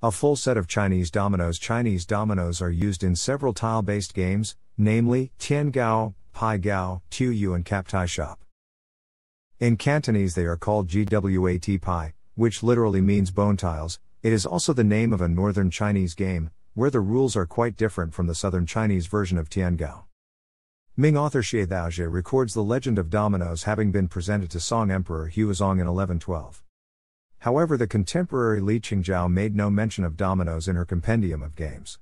A full set of Chinese dominoes. Chinese dominoes are used in several tile based games, namely Tien Gow, Pai Gow, Tiu U, and Kap Tai Shap. In Cantonese, they are called GWAT Pai, which literally means bone tiles. It is also the name of a northern Chinese game, where the rules are quite different from the southern Chinese version of Tien Gow. Ming author Xie Zhaozhe records the legend of dominoes having been presented to Song Emperor Huizong in 1112. However, the contemporary Li Qingzhao made no mention of dominoes in her compendium of games.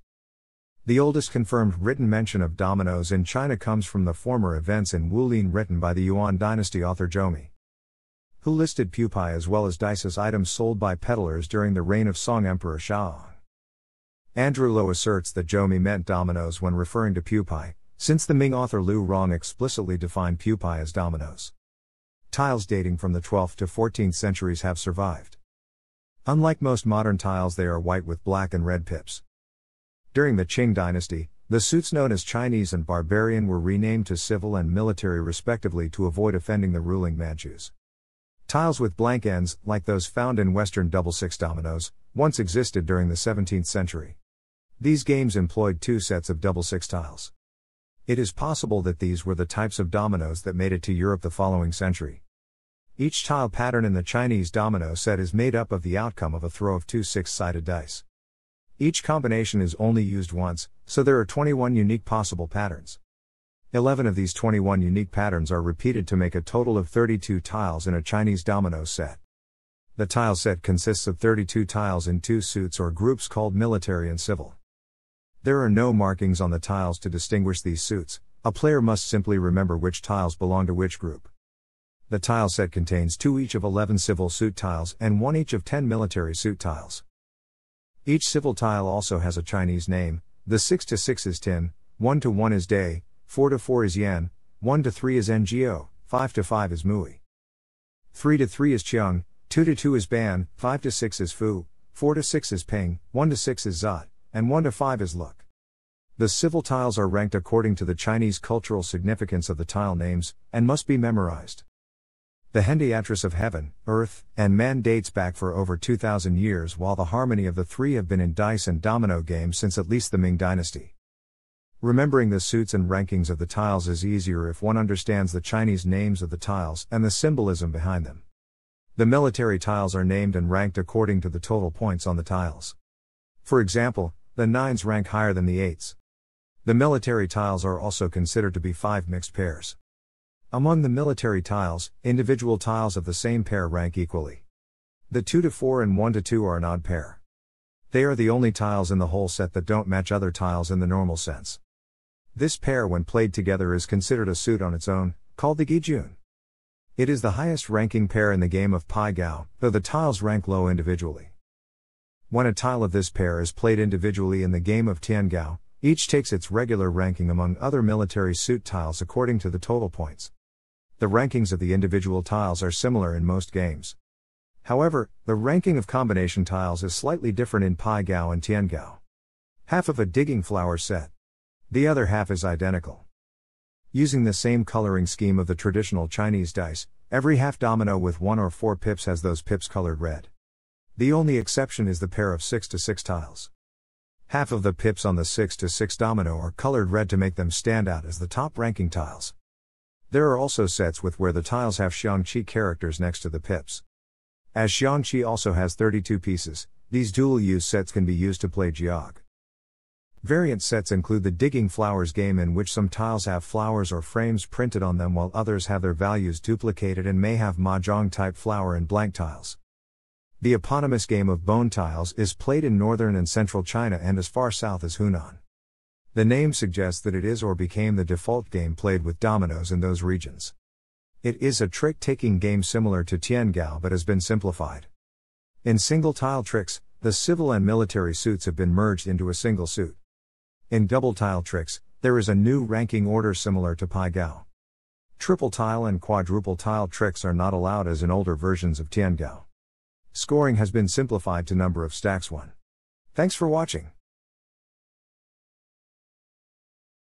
The oldest confirmed written mention of dominoes in China comes from the former events in Wulin written by the Yuan dynasty author Zhou Mi, who listed pupai as well as dice as items sold by peddlers during the reign of Song Emperor Xiaozong. Andrew Lo asserts that Zhou Mi meant dominoes when referring to pupai, since the Ming author Lu Rong explicitly defined pupai as dominoes. Tiles dating from the 12th to 14th centuries have survived. Unlike most modern tiles, they are white with black and red pips. During the Qing dynasty, the suits known as Chinese and barbarian were renamed to civil and military respectively to avoid offending the ruling Manchus. Tiles with blank ends, like those found in Western double six dominoes, once existed during the 17th century. These games employed two sets of double six tiles. It is possible that these were the types of dominoes that made it to Europe the following century. Each tile pattern in the Chinese domino set is made up of the outcome of a throw of two six sided dice. Each combination is only used once, so there are 21 unique possible patterns. 11 of these 21 unique patterns are repeated to make a total of 32 tiles in a Chinese domino set. The tile set consists of 32 tiles in two suits or groups called military and civil. There are no markings on the tiles to distinguish these suits, a player must simply remember which tiles belong to which group. The tile set contains two each of 11 civil suit tiles and one each of 10 military suit tiles. Each civil tile also has a Chinese name. The 6 to 6 is Tin, 1 to 1 is Day, 4 to 4 is Yen, 1 to 3 is Ngo, 5 to 5 is Mui. 3 to 3 is Qiang, 2 to 2 is Ban, 5 to 6 is Fu, 4 to 6 is Ping, 1 to 6 is Zot, and 1 to 5 is Look. The civil tiles are ranked according to the Chinese cultural significance of the tile names, and must be memorized. The Hendiatris of heaven, earth, and man dates back for over 2,000 years, while the harmony of the three have been in dice and domino games since at least the Ming Dynasty. Remembering the suits and rankings of the tiles is easier if one understands the Chinese names of the tiles and the symbolism behind them. The military tiles are named and ranked according to the total points on the tiles. For example, the nines rank higher than the eights. The military tiles are also considered to be five mixed pairs. Among the military tiles, individual tiles of the same pair rank equally. The 2 to 4 and 1 to 2 are an odd pair. They are the only tiles in the whole set that don't match other tiles in the normal sense. This pair, when played together, is considered a suit on its own, called the Gee Joon. It is the highest ranking pair in the game of Pai Gow, though the tiles rank low individually. When a tile of this pair is played individually in the game of Tien Gow, each takes its regular ranking among other military suit tiles according to the total points. The rankings of the individual tiles are similar in most games. However, the ranking of combination tiles is slightly different in Pai Gow and Tien Gow. Half of a digging flower set. The other half is identical. Using the same coloring scheme of the traditional Chinese dice, every half domino with one or four pips has those pips colored red. The only exception is the pair of 6 to 6 tiles. Half of the pips on the 6 to 6 domino are colored red to make them stand out as the top ranking tiles. There are also sets with where the tiles have Xiangqi characters next to the pips. As Xiangqi also has 32 pieces, these dual use sets can be used to play Geog. Variant sets include the Digging Flowers game, in which some tiles have flowers or frames printed on them while others have their values duplicated and may have Mahjong type flower and blank tiles. The eponymous game of bone tiles is played in northern and central China and as far south as Hunan. The name suggests that it is or became the default game played with dominoes in those regions. It is a trick taking game similar to Tien Gow but has been simplified. In single tile tricks, the civil and military suits have been merged into a single suit. In double tile tricks, there is a new ranking order similar to Pai Gow. Triple tile and quadruple tile tricks are not allowed as in older versions of Tien Gow. Scoring has been simplified to number of stacks 1. Thanks for watching.